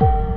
you